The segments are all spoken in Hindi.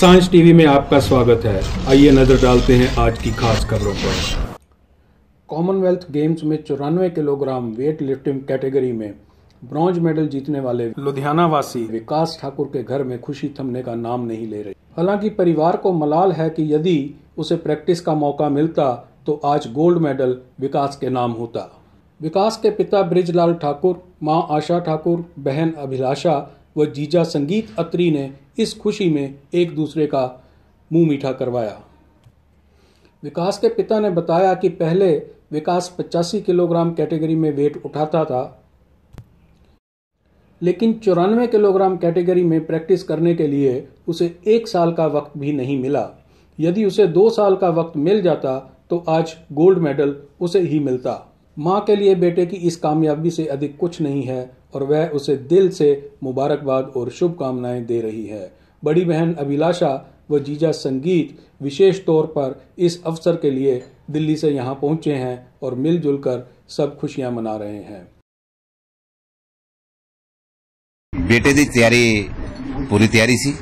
साँझ टीवी में आपका स्वागत है। आइए नज़र डालते हैं आज की खास खबरों पर। कॉमनवेल्थ गेम्स में चौरानवे किलोग्राम वेट लिफ्टिंग कैटेगरी में ब्रॉन्ज मेडल जीतने वाले लुधियाना वासी विकास ठाकुर के घर में खुशी थमने का नाम नहीं ले रही। हालाँकि परिवार को मलाल है कि यदि उसे प्रैक्टिस का मौका मिलता तो आज गोल्ड मेडल विकास के नाम होता। विकास के पिता ब्रिजलाल ठाकुर, माँ आशा ठाकुर, बहन अभिलाषा व जीजा संगीत अत्री ने इस खुशी में एक दूसरे का मुँह मीठा करवाया। विकास के पिता ने बताया कि पहले विकास 85 किलोग्राम कैटेगरी में वेट उठाता था, लेकिन चौरानवे किलोग्राम कैटेगरी में प्रैक्टिस करने के लिए उसे एक साल का वक्त भी नहीं मिला। यदि उसे दो साल का वक्त मिल जाता तो आज गोल्ड मेडल उसे ही मिलता। माँ के लिए बेटे की इस कामयाबी से अधिक कुछ नहीं है और वह उसे दिल से मुबारकबाद और शुभकामनाएं दे रही है बड़ी बहन अभिलाषा व जीजा संगीत विशेष तौर पर इस अवसर के लिए दिल्ली से यहाँ पहुंचे हैं और मिलजुल कर सब खुशियां मना रहे हैं ਬੇਟੇ ਦੀ ਤਿਆਰੀ ਪੂਰੀ ਤਿਆਰੀ ਸੀ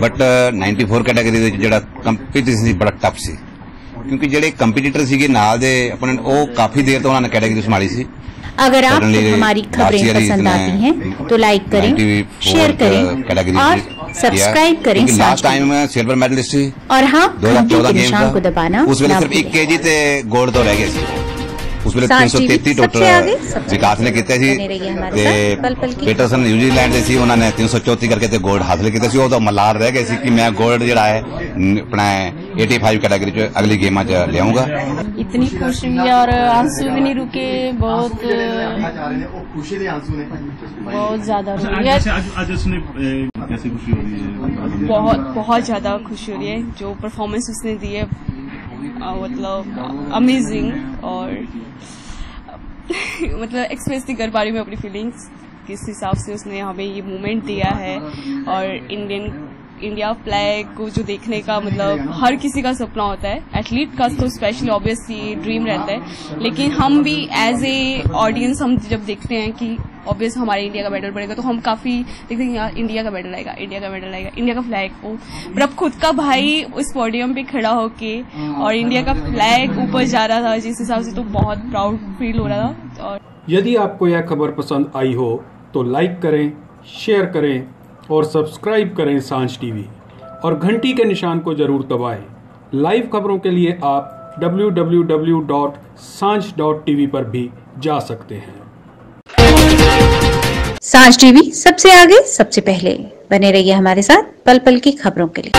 ਬਟ 94 ਕੈਟਾਗਰੀ ਦੇ ਵਿੱਚ ਜਿਹੜਾ ਕੰਪੀਟੀਸ਼ਨ ਸੀ ਬੜਾ ਟਫ ਸੀ क्योंकि जो कंपीटिटर ਸੀਗੇ ਨਾਲ ਦੇ ਆਪਣੇ ਉਹ ਕਾਫੀ ਦੇਰ ਤੋਂ ਉਹਨਾਂ ਨੇ अगर आप हमारी खबरें पसंद आती हैं तो लाइक करें शेयर करें और सब्सक्राइब करें लास्ट टाइम में सिल्वर मेडलिस्ट थी। और हाँ दो हज़ार चौदह को दबाना उस वे सिर्फ़ एक के जी गोल्ड तो रह गए उसमें तीन सौ तेती डॉक्टर विकास ने किए थे पीटरसन न्यूजीलैंड से उन्होंने तीन सौ ਨੇ करके गोल्ड हासिल किए थे ਕੀਤੇ ਸੀ ਉਹ ਤਾਂ ਮਲਾਰ ਰਹਿ ਗਏ ਸੀ ਕਿ ਮੈਂ 골ਡ कैटेगरी ਚ ਅਗਲੀ ਗੇਮਾਂ ਚ इतनी खुश हुई और आँसू भी नहीं रुके बहुत बहुत ज़्यादा बहुत बहुत ज़्यादा खुशी हो रही है जो परफॉर्मेंस उसने दी है मतलब अमेजिंग और मतलब एक्सप्रेस नहीं कर पा रही मैं अपनी फीलिंग्स किस हिसाब से उसने हमें ये मोमेंट दिया है और इंडियन इंडिया फ्लैग को जो देखने का मतलब हर किसी का सपना होता है। एथलीट का तो स्पेशली ऑब्वियसली ड्रीम रहता है। लेकिन हम भी एज ए ऑडियंस हम जब देखते हैं कि ऑब्वियस हमारे इंडिया का मेडल पड़ेगा तो हम काफ़ी देखते हैं यार इंडिया का मेडल आएगा इंडिया का मेडल आएगा इंडिया का फ्लैग ओ पर अब खुद का भाई उस पोडियम पे खड़ा होके और इंडिया का फ्लैग ऊपर जा रहा था जिस हिसाब से तो बहुत प्राउड फील हो रहा था। और यदि आपको यह खबर पसंद आई हो तो लाइक करें शेयर करें और सब्सक्राइब करें साँझ टीवी। और घंटी के निशान को ज़रूर दबाएँ। लाइव खबरों के लिए आप www.sanj.tv पर भी जा सकते हैं। साँझ टीवी सबसे आगे, सबसे पहले। बने रहिए हमारे साथ पल पल की खबरों के लिए।